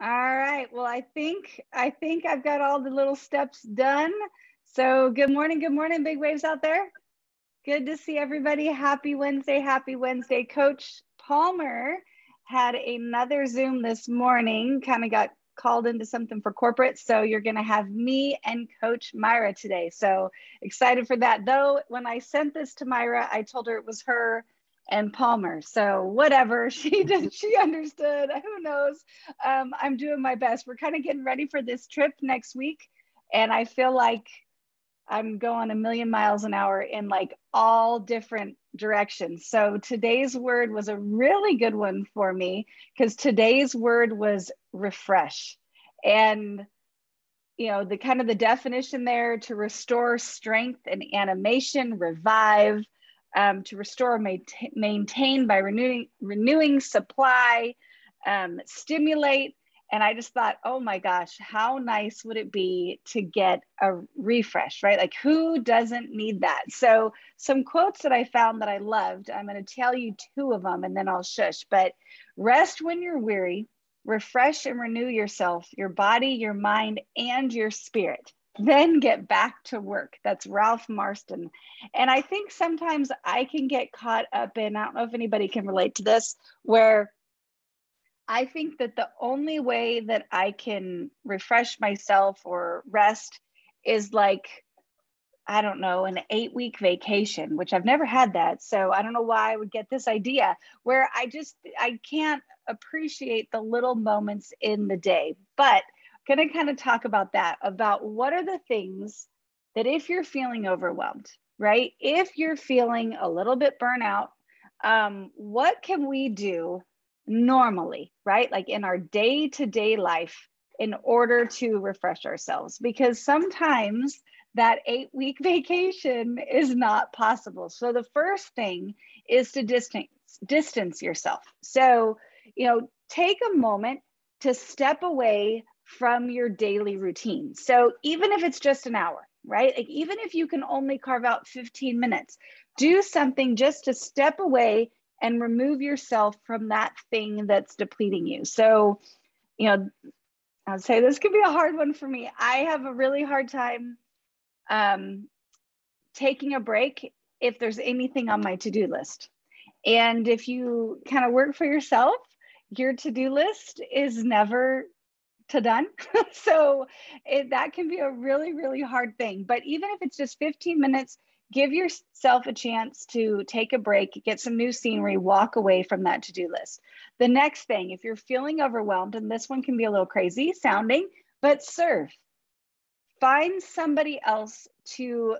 All right. Well, I think I think I've got all the little steps done. So good morning, good morning, big waves out there. Good to see everybody. Happy Wednesday, happy Wednesday. Coach Palmer had another Zoom this morning, kind of got called into something for corporate. So you're going to have me and Coach Myra today. So excited for that. Though, when I sent this to Myra, I told her it was her and Palmer. So whatever she did, she understood. Who knows? Um, I'm doing my best. We're kind of getting ready for this trip next week, and I feel like I'm going a million miles an hour in like all different directions. So today's word was a really good one for me because today's word was refresh, and you know the kind of the definition there to restore strength and animation, revive um, to restore, maintain, maintain by renewing, renewing supply, um, stimulate. And I just thought, oh my gosh, how nice would it be to get a refresh, right? Like, who doesn't need that? So, some quotes that I found that I loved, I'm going to tell you two of them and then I'll shush. But rest when you're weary, refresh and renew yourself, your body, your mind, and your spirit then get back to work. That's Ralph Marston. And I think sometimes I can get caught up in, I don't know if anybody can relate to this, where I think that the only way that I can refresh myself or rest is like, I don't know, an eight week vacation, which I've never had that. So I don't know why I would get this idea where I just, I can't appreciate the little moments in the day. But going to kind of talk about that about what are the things that if you're feeling overwhelmed, right? If you're feeling a little bit burnout, um, what can we do normally, right? Like in our day to day life in order to refresh ourselves? Because sometimes that eight week vacation is not possible. So the first thing is to distance distance yourself. So, you know, take a moment to step away from your daily routine. So even if it's just an hour, right? Like even if you can only carve out 15 minutes, do something just to step away and remove yourself from that thing that's depleting you. So, you know, I'd say this could be a hard one for me. I have a really hard time um, taking a break if there's anything on my to do list. And if you kind of work for yourself, your to do list is never to done. so it, that can be a really, really hard thing. But even if it's just 15 minutes, give yourself a chance to take a break, get some new scenery, walk away from that to do list. The next thing, if you're feeling overwhelmed, and this one can be a little crazy sounding, but serve. Find somebody else to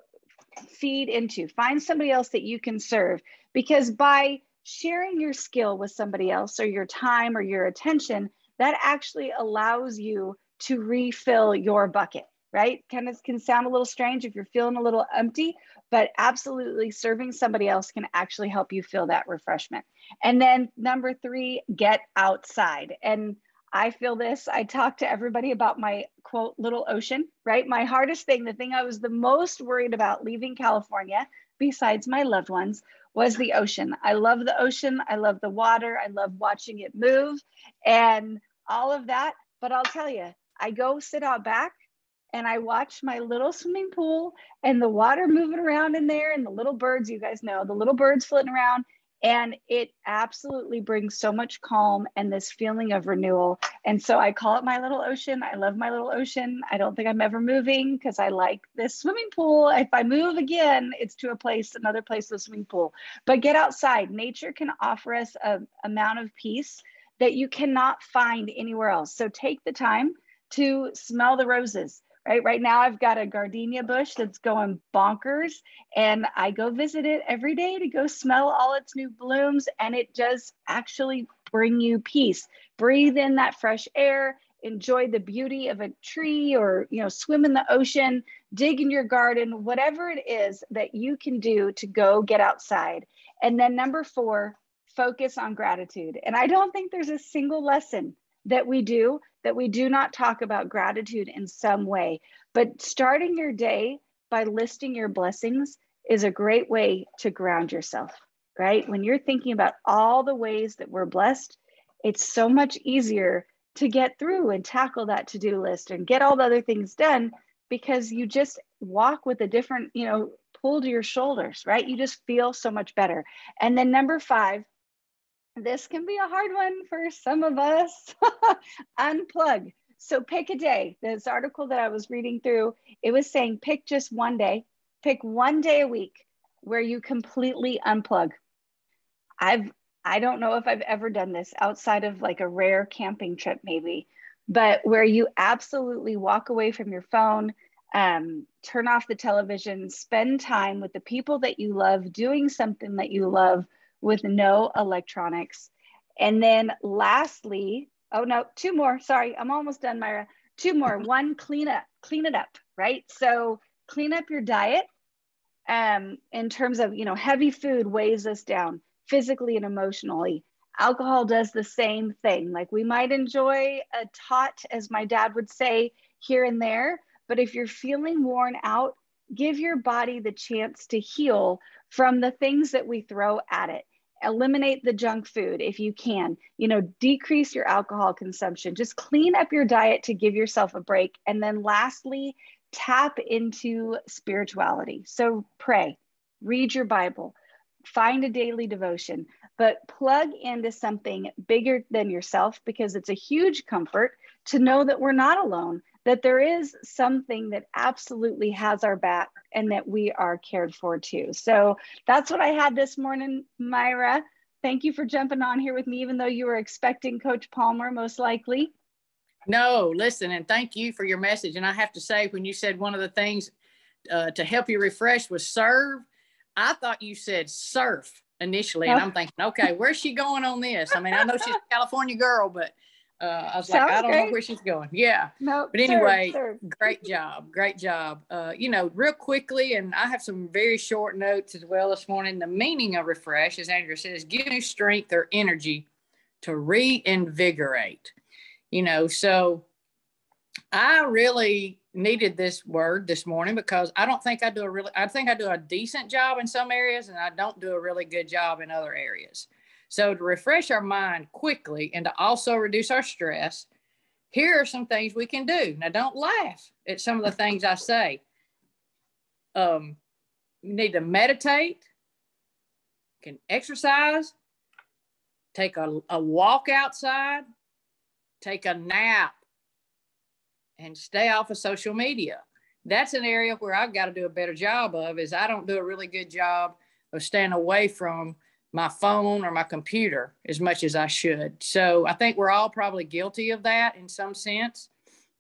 feed into, find somebody else that you can serve because by sharing your skill with somebody else or your time or your attention, that actually allows you to refill your bucket right? Kind of can sound a little strange if you're feeling a little empty but absolutely serving somebody else can actually help you feel that refreshment. And then number three get outside. And i feel this. I talk to everybody about my quote little ocean right? My hardest thing the thing i was the most worried about leaving california besides my loved ones was the ocean. I love the ocean. I love the water. I love watching it move. And all of that. But I'll tell you, I go sit out back and I watch my little swimming pool and the water moving around in there and the little birds, you guys know, the little birds floating around. And it absolutely brings so much calm and this feeling of renewal. And so I call it my little ocean. I love my little ocean. I don't think I'm ever moving because I like this swimming pool. If I move again, it's to a place, another place, the swimming pool. But get outside. Nature can offer us a amount of peace that you cannot find anywhere else. So take the time to smell the roses. Right, right now I've got a gardenia bush that's going bonkers, and I go visit it every day to go smell all its new blooms, and it does actually bring you peace. Breathe in that fresh air, enjoy the beauty of a tree, or you know, swim in the ocean, dig in your garden, whatever it is that you can do to go get outside. And then number four, focus on gratitude. And I don't think there's a single lesson that we do that we do not talk about gratitude in some way. But starting your day by listing your blessings is a great way to ground yourself, right? When you're thinking about all the ways that we're blessed, it's so much easier to get through and tackle that to-do list and get all the other things done because you just walk with a different, you know, pull to your shoulders, right? You just feel so much better. And then number five, this can be a hard one for some of us. Unplug. So pick a day. This article that I was reading through, it was saying pick just one day, pick one day a week where you completely unplug. I've I don't know if I've ever done this outside of like a rare camping trip, maybe, but where you absolutely walk away from your phone, um, turn off the television, spend time with the people that you love, doing something that you love with no electronics. And then lastly, oh no, two more. Sorry, I'm almost done, Myra. Two more. One, clean up, clean it up, right? So clean up your diet um, in terms of, you know, heavy food weighs us down physically and emotionally. Alcohol does the same thing. Like we might enjoy a tot, as my dad would say, here and there, but if you're feeling worn out, give your body the chance to heal from the things that we throw at it. Eliminate the junk food if you can. You know, decrease your alcohol consumption. Just clean up your diet to give yourself a break. And then lastly, tap into spirituality. So pray, read your Bible, find a daily devotion, but plug into something bigger than yourself because it's a huge comfort to know that we're not alone, that there is something that absolutely has our back and that we are cared for too. So that's what I had this morning, Myra. Thank you for jumping on here with me, even though you were expecting Coach Palmer, most likely. No, listen, and thank you for your message. And I have to say, when you said one of the things uh, to help you refresh was serve, I thought you said surf initially, and I'm thinking, okay, where's she going on this? I mean, I know she's a California girl, but uh, I was Sounds like, I don't great. know where she's going. Yeah. No. But anyway, serve, serve. great job. Great job. Uh, you know, real quickly, and I have some very short notes as well this morning. The meaning of refresh, as Andrea says, give new strength or energy to reinvigorate. You know, so I really needed this word this morning because I don't think I do a really, I think I do a decent job in some areas and I don't do a really good job in other areas. So, to refresh our mind quickly and to also reduce our stress, here are some things we can do. Now, don't laugh at some of the things I say. Um, you need to meditate, can exercise, take a, a walk outside, take a nap, and stay off of social media. That's an area where I've got to do a better job of is I don't do a really good job of staying away from my phone or my computer as much as I should. So I think we're all probably guilty of that in some sense.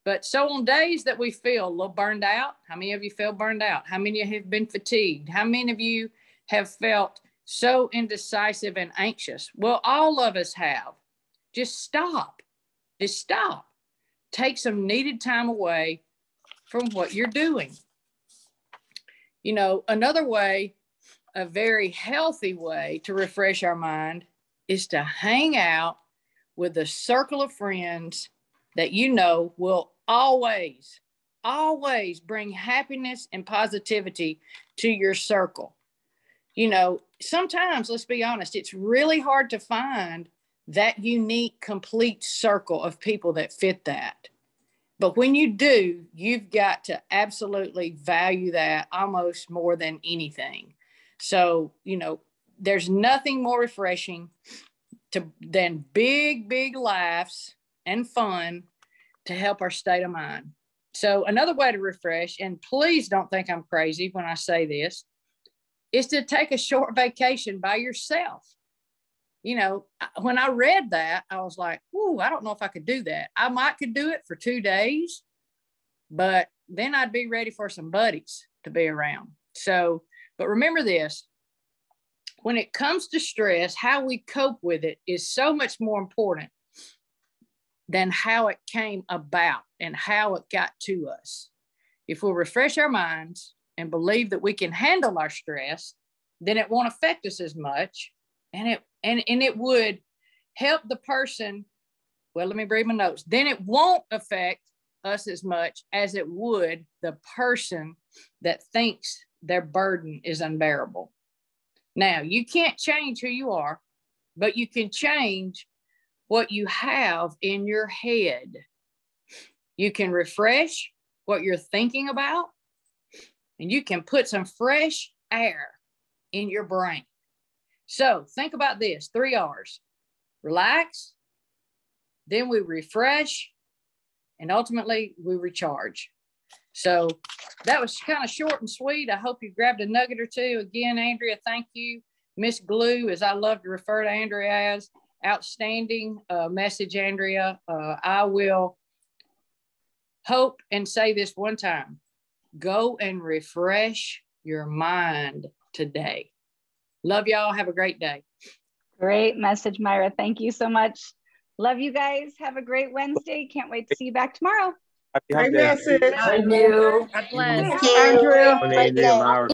But so on days that we feel a little burned out, how many of you feel burned out? How many have been fatigued? How many of you have felt so indecisive and anxious? Well, all of us have. Just stop. Just stop take some needed time away from what you're doing. You know, another way, a very healthy way to refresh our mind is to hang out with a circle of friends that you know will always, always bring happiness and positivity to your circle. You know, sometimes, let's be honest, it's really hard to find that unique, complete circle of people that fit that. But when you do, you've got to absolutely value that almost more than anything. So, you know, there's nothing more refreshing to than big, big laughs and fun to help our state of mind. So, another way to refresh, and please don't think I'm crazy when I say this, is to take a short vacation by yourself you know, when I read that, I was like, "Ooh, I don't know if I could do that. I might could do it for two days, but then I'd be ready for some buddies to be around." So, but remember this: when it comes to stress, how we cope with it is so much more important than how it came about and how it got to us. If we'll refresh our minds and believe that we can handle our stress, then it won't affect us as much and it and and it would help the person well let me read my notes then it won't affect us as much as it would the person that thinks their burden is unbearable now you can't change who you are but you can change what you have in your head. You can refresh what you're thinking about, and you can put some fresh air in your brain. So think about this three R's relax, then we refresh, and ultimately we recharge. So that was kind of short and sweet. I hope you grabbed a nugget or two. Again, Andrea, thank you. Miss Glue, as I love to refer to Andrea as, outstanding uh, message, Andrea. Uh, I will hope and say this one time go and refresh your mind today. Love y'all. Have a great day. Great message, Myra. Thank you so much. Love you guys. Have a great Wednesday. Can't wait to see you back tomorrow. Happy, happy Great message. Thank you. God bless. Andrew. Andrea, Myra.